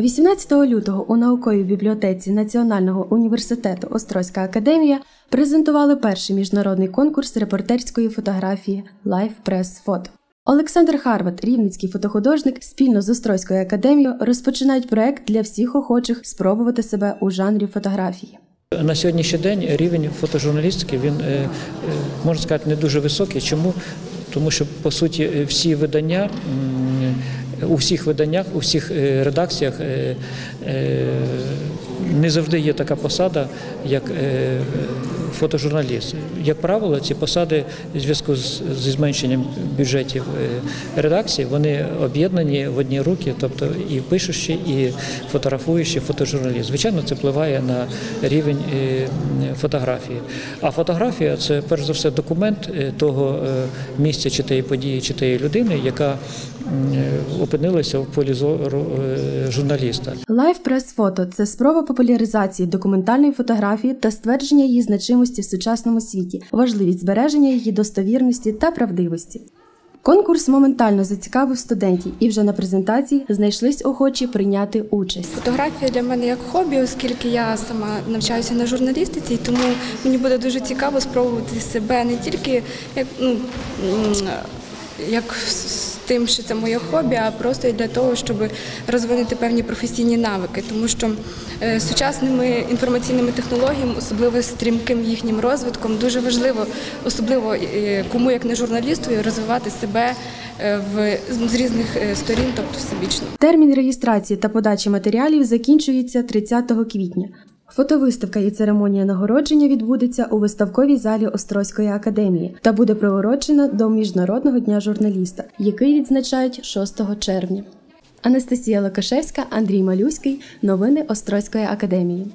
18 лютого у науковій бібліотеці Національного університету Острозька академія презентували перший міжнародний конкурс репортерської фотографії Life Press Photo. Олександр Харват, рівницький фотохудожник, спільно з Острозькою академією розпочинають проект для всіх охочих спробувати себе у жанрі фотографії. На сьогоднішній день рівень фотожурналістики він е, е, можна сказати не дуже високий. Чому? Тому що по суті всі видання у всіх виданнях, у всіх е, редакціях е, е, не завжди є така посада, як е, фотожурналіст. Як правило, ці посади в зв'язку зі зменшенням бюджетів е, редакцій вони об'єднані в одні руки, тобто і пишущий, і фотографуючий фотожурналіст. Звичайно, це впливає на рівень е, фотографії. А фотографія це перш за все документ того місця чи тієї події, чи тієї людини, яка опинилася в полі зору журналіста. Live Press Photo – це спроба популяризації документальної фотографії та ствердження її значимості в сучасному світі, важливість збереження її достовірності та правдивості. Конкурс моментально зацікавив студентів, і вже на презентації знайшлись охочі прийняти участь. Фотографія для мене як хобі, оскільки я сама навчаюся на журналістиці, тому мені буде дуже цікаво спробувати себе не тільки як ну як з тим, що це моє хобі, а просто і для того, щоб розвинути певні професійні навики, тому що е, сучасними інформаційними технологіями, особливо стрімким їхнім розвитком, дуже важливо, особливо е, кому як не журналісту, розвивати себе е, в з різних сторін, тобто всебічно. Термін реєстрації та подачі матеріалів закінчується 30 квітня. Фотовиставка і церемонія нагородження відбудеться у виставковій залі Острозької академії та буде приурочена до Міжнародного дня журналіста, який відзначають 6 червня. Анастасія Локашевська, Андрій Малюський. Новини Острозької академії.